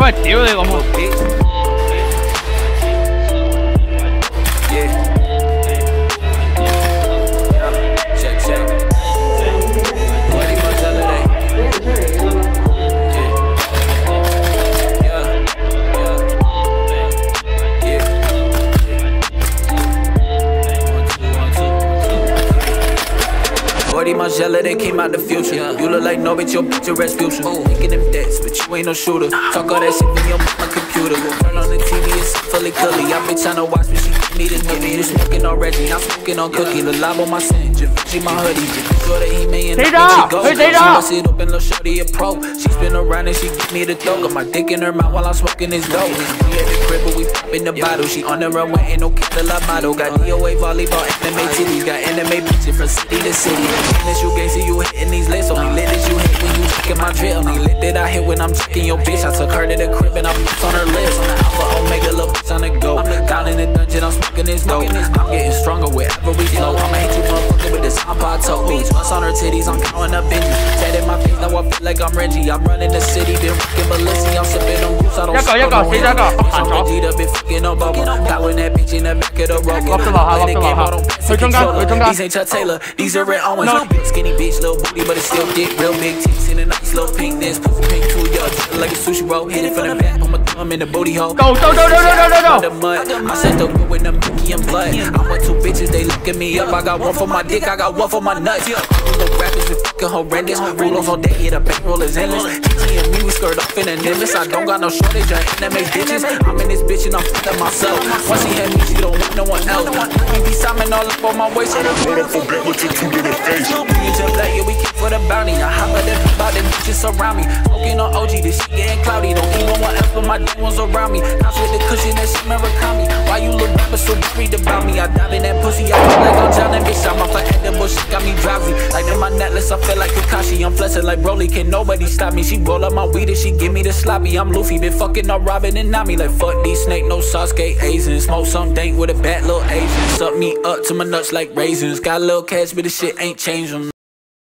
Ué, deu, ele amor. Two. Buddy Marcella, they came out the future. You look like no, but your bitch a Rasputin. Oh. Making them debts, but you ain't no shooter. Talk all that shit from your my computer. Fully colly. I've been trying to watch, but she need a nigga. You smoking on Reggie, I'm smoking on Cookie. The live on my scent, Givenchy my hoodie. Sure that he may end Take up it when she take She bust it open, little shorty a pro. She spin around and she give me the throw. Got my dick in her mouth while I'm smoking this dope. We at the crib, but we popping the bottle. She on the runway, ain't no Cadillac model. Got DOA volleyball, anime titties. Got anime bitches from city to city. Unless you see you hitting these lists. Only lit as you hit when you checking my drip. Only lit that I hit when I'm checking your bitch. I took her to the crib and I put on her lips. I'm smoking this dope. I'm getting stronger with every flow. I'ma hit you motherfucker with this hot pot toe. Once on her titties, I'm counting up in I feel like I'm Reggie. I'm running the city, been fucking Melissa. I'm sipping on goose. I don't fuck on Reggie. I'm Reggie been fucking on bubble. Got with that bitch in the back of the road. Lock the law, lock the law. These ain't Chuck Taylor, these are Rick Owens. No. Skinny bitch, little booty, but it's still dick. Real big tits in a nice little pink. This pussy pink too, y'all like a sushi roll. Hit it from the back, put my thumb in the booty hole. Go, go, go, go, go, go, go. I set the wood with a Mickey and blood. I went to looking me up. I got one for my dick, I got one for my nuts. The rappers is fucking horrendous. Rulos on day, yeah, the bankroll is endless. TT and me, we skirt off in a nimbus. I don't got no shortage of anime bitches. I'm in this bitch and I'm fucking myself. Once she had me, she don't want no one else. We be Simon all up on my waist. Hold up for bet with your two to the face. We just black, yeah, we keep for the bounty. I bitches surround me. Smoking on OG, this shit getting cloudy. Don't even want else but my demons around me. House with the cushion, that shit Murakami. Why you look rapper so worried about me? I dive in that pussy, I feel like I'm drowning, bitch. I'm off the bush, shit got me drowsy. Like in my necklace, I feel like Kakashi. I'm flexing like Broly, can nobody stop me? She roll up my weed and she give me the sloppy. I'm Luffy, been fucking up Robin and Nami. Like fuck these snake, no Sasuke Asian. Smoke some dank with a bad little Asian. Suck me up to my nuts like raisins. Got a little cash, but the shit ain't changing.